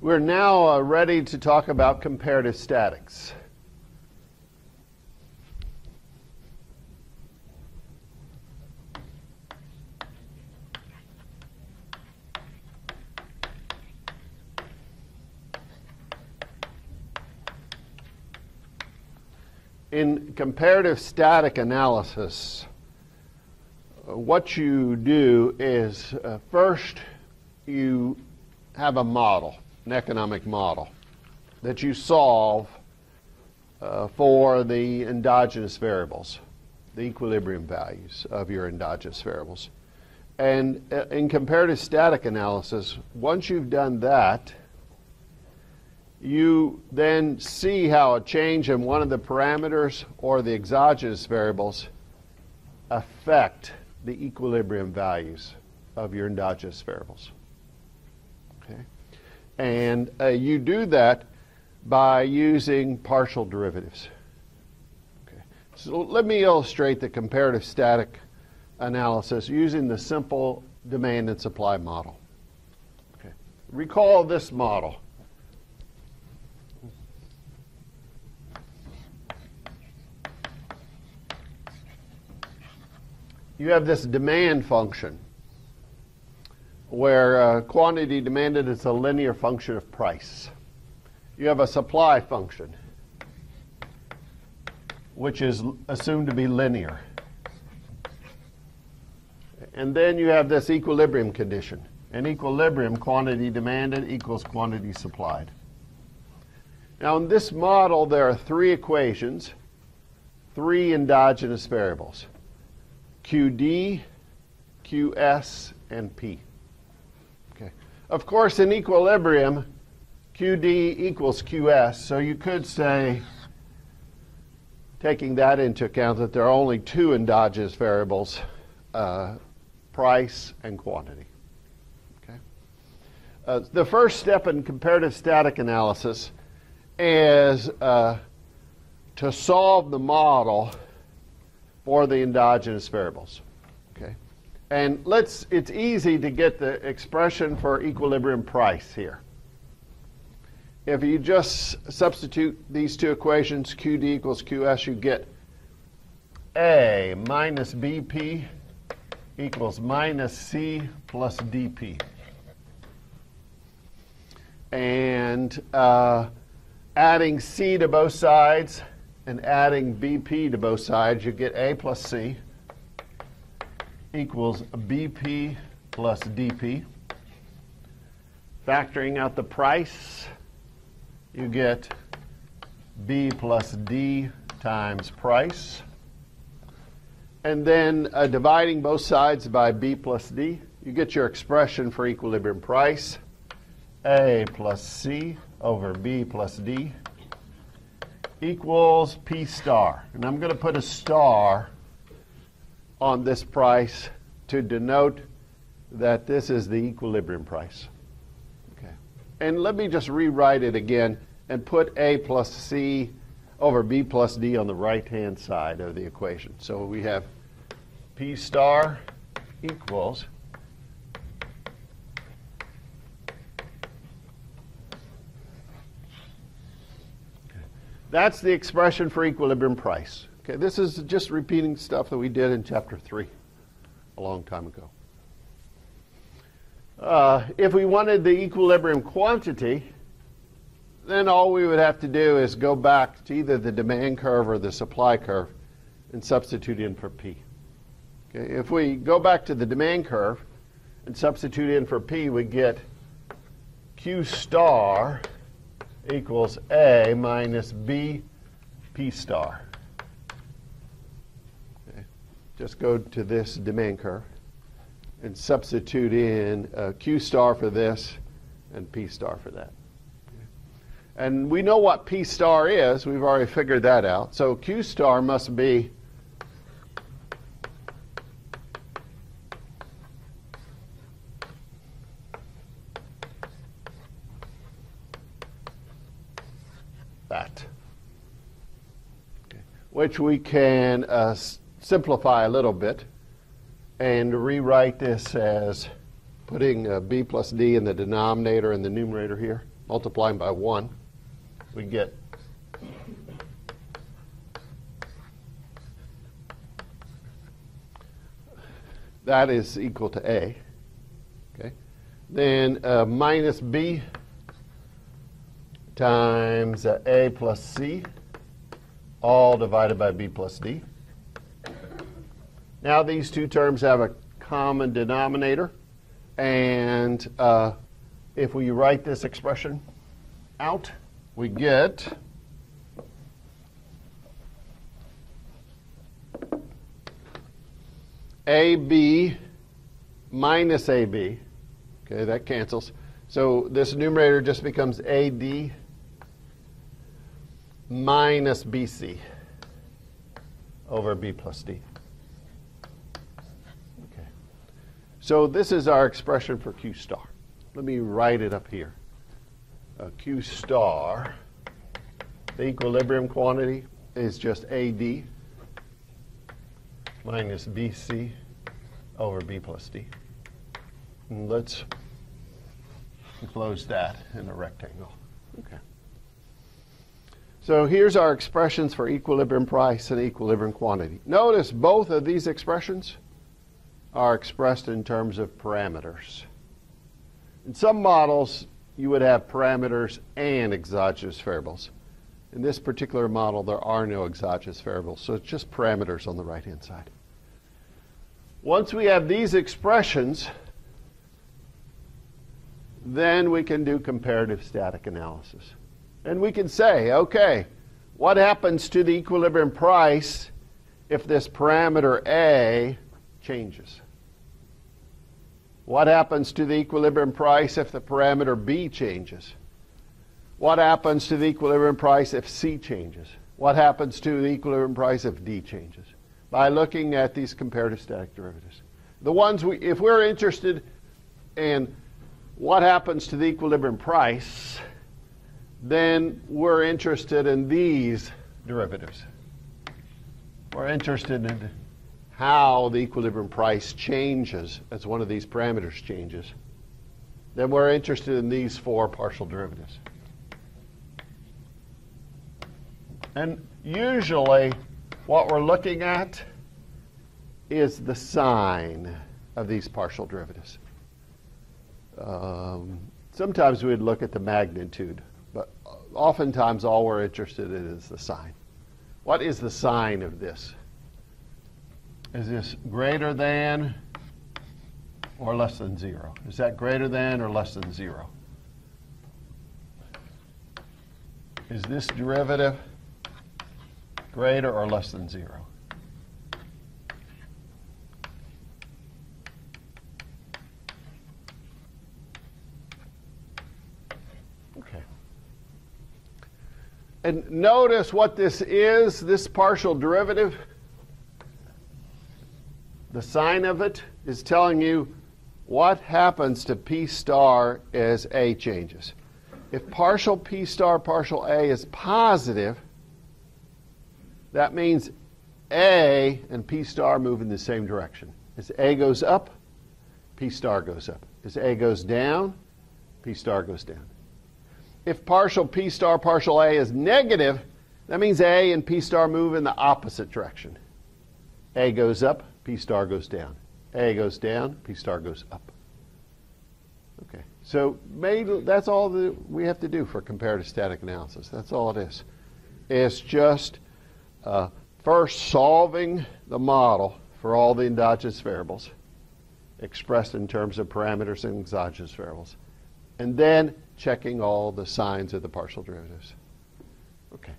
We're now uh, ready to talk about comparative statics. In comparative static analysis, what you do is uh, first you have a model, an economic model, that you solve uh, for the endogenous variables, the equilibrium values of your endogenous variables. And uh, in comparative static analysis, once you've done that, you then see how a change in one of the parameters or the exogenous variables affect the equilibrium values of your endogenous variables. Okay? And uh, you do that by using partial derivatives. Okay. So let me illustrate the comparative static analysis using the simple demand and supply model. Okay. Recall this model. you have this demand function where uh, quantity demanded is a linear function of price. You have a supply function, which is assumed to be linear. And then you have this equilibrium condition. In equilibrium, quantity demanded equals quantity supplied. Now, in this model, there are three equations, three endogenous variables. QD, QS, and P. Of course, in equilibrium, QD equals QS, so you could say, taking that into account, that there are only two endogenous variables, uh, price and quantity. Okay. Uh, the first step in comparative static analysis is uh, to solve the model for the endogenous variables. And let's, it's easy to get the expression for equilibrium price here. If you just substitute these two equations, QD equals QS, you get A minus BP equals minus C plus DP. And uh, adding C to both sides, and adding BP to both sides, you get A plus C equals BP plus DP. Factoring out the price, you get B plus D times price. And then uh, dividing both sides by B plus D, you get your expression for equilibrium price. A plus C over B plus D equals P star. And I'm going to put a star on this price to denote that this is the equilibrium price. Okay. And let me just rewrite it again and put A plus C over B plus D on the right-hand side of the equation. So we have P star equals That's the expression for equilibrium price. Okay, this is just repeating stuff that we did in chapter 3 a long time ago. Uh, if we wanted the equilibrium quantity, then all we would have to do is go back to either the demand curve or the supply curve and substitute in for P. Okay, if we go back to the demand curve and substitute in for P, we get Q star equals A minus B P star. Okay. Just go to this demand curve and substitute in Q star for this and P star for that. And we know what P star is. We've already figured that out. So Q star must be that, which we can uh, simplify a little bit and rewrite this as putting b plus d in the denominator and the numerator here. multiplying by 1, we get that is equal to A. Okay. Then uh, minus B times uh, A plus C, all divided by B plus D. Now these two terms have a common denominator, and uh, if we write this expression out, we get AB minus AB. Okay, that cancels. So this numerator just becomes AD minus BC over B plus D. Okay. So this is our expression for Q star. Let me write it up here. Uh, Q star, the equilibrium quantity is just AD minus BC over B plus D. And let's enclose that in a rectangle. Okay. So here's our expressions for equilibrium price and equilibrium quantity. Notice both of these expressions are expressed in terms of parameters. In some models, you would have parameters and exogenous variables. In this particular model, there are no exogenous variables, so it's just parameters on the right-hand side. Once we have these expressions, then we can do comparative static analysis. And we can say, okay, what happens to the equilibrium price if this parameter A changes? What happens to the equilibrium price if the parameter B changes? What happens to the equilibrium price if C changes? What happens to the equilibrium price if D changes? By looking at these comparative static derivatives. The ones we, if we're interested in what happens to the equilibrium price, then we're interested in these derivatives. We're interested in how the equilibrium price changes as one of these parameters changes. Then we're interested in these four partial derivatives. And usually, what we're looking at is the sign of these partial derivatives. Um, sometimes we'd look at the magnitude but oftentimes, all we're interested in is the sign. What is the sign of this? Is this greater than or less than zero? Is that greater than or less than zero? Is this derivative greater or less than zero? And notice what this is this partial derivative. The sign of it is telling you what happens to P star as A changes. If partial P star partial A is positive, that means A and P star move in the same direction. As A goes up, P star goes up. As A goes down, P star goes down. If partial P star partial A is negative, that means A and P star move in the opposite direction. A goes up, P star goes down. A goes down, P star goes up. Okay, so that's all that we have to do for comparative static analysis. That's all it is. It's just uh, first solving the model for all the endogenous variables expressed in terms of parameters and exogenous variables. And then checking all the signs of the partial derivatives. Okay.